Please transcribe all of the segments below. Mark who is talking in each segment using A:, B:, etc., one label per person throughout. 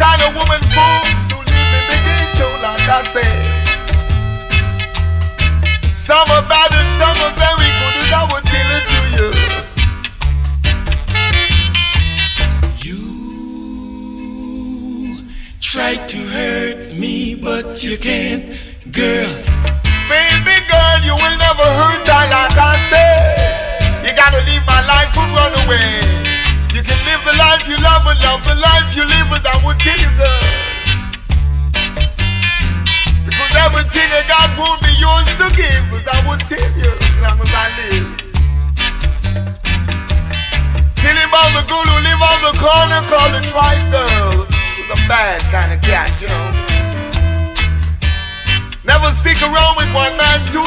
A: kind of woman fools who live in the ghetto, like I say. Some are bad and some are very good, and I will tell it to you.
B: You try to hurt me, but you can't, girl.
A: Baby girl, you will never hurt tell you, girl. Because everything that God won't be yours to give, but I would tell you as long as I live. Tell him about the girl who live on the corner called the girl. She was a bad kind of cat, you know. Never stick around with one man too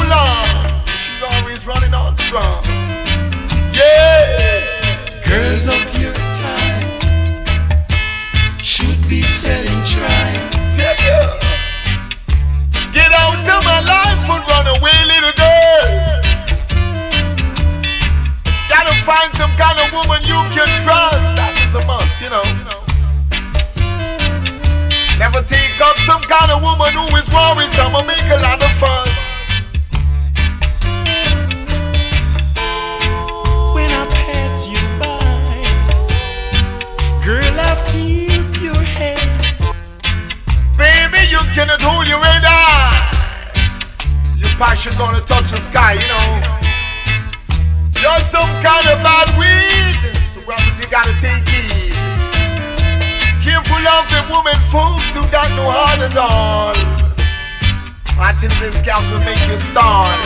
A: find some kind of woman you can trust. That is a must, you know. Never take up some kind of woman who is worrisome or make a lot of fuss.
B: When I pass you by, girl, I feel your head.
A: Baby, you cannot hold your head high. Your passion gonna touch the sky, you know. Of the woman folks who got no heart at all. Watching this scouts will make you start.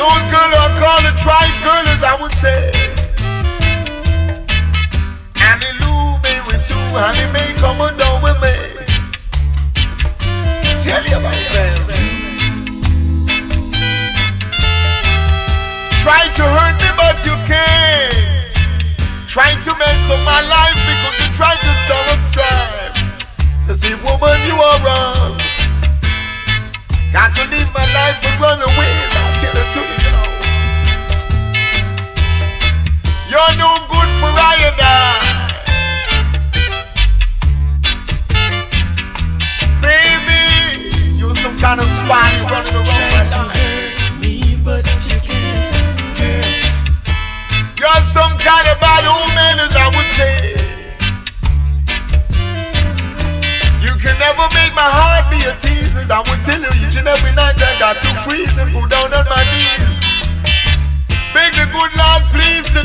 A: Those girls are called the tripe girls, I would say. Annie Lou, Mary Sue, honey, may come on down with me. Tell you about them. Try to hurt me, but you can't. Trying to mess up my life because you try to stir up strife. To say, woman, you are wrong. Got to leave my life and run away. I tell it to you, you. You're no good for I and I. Baby, you're some kind of spy running around my life. Bad old man, as I would say. You can never make my heart be a tease, as I would tell you each and every night I got to freeze and pull down on my knees. Beg the good Lord, please, to